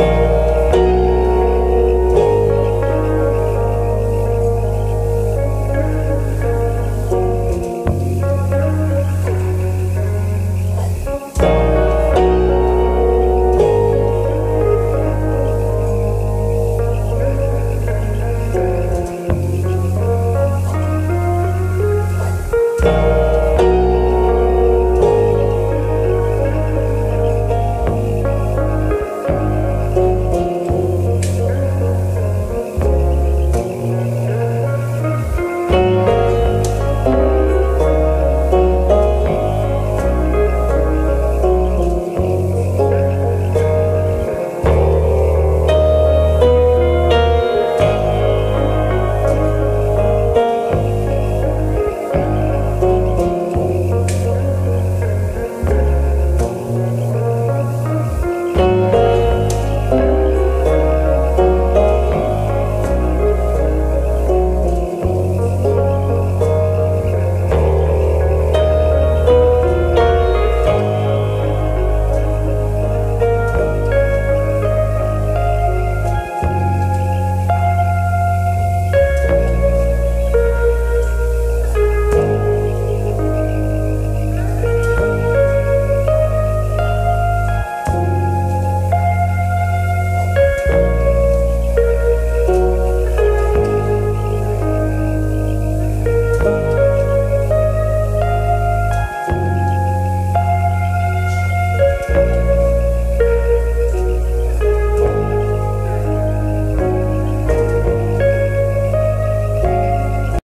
fall.